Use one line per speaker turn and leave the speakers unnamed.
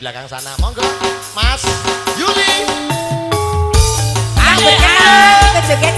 belakang sana. Monggo, Mas Yuli.
Ayo, ayo. Ikut joget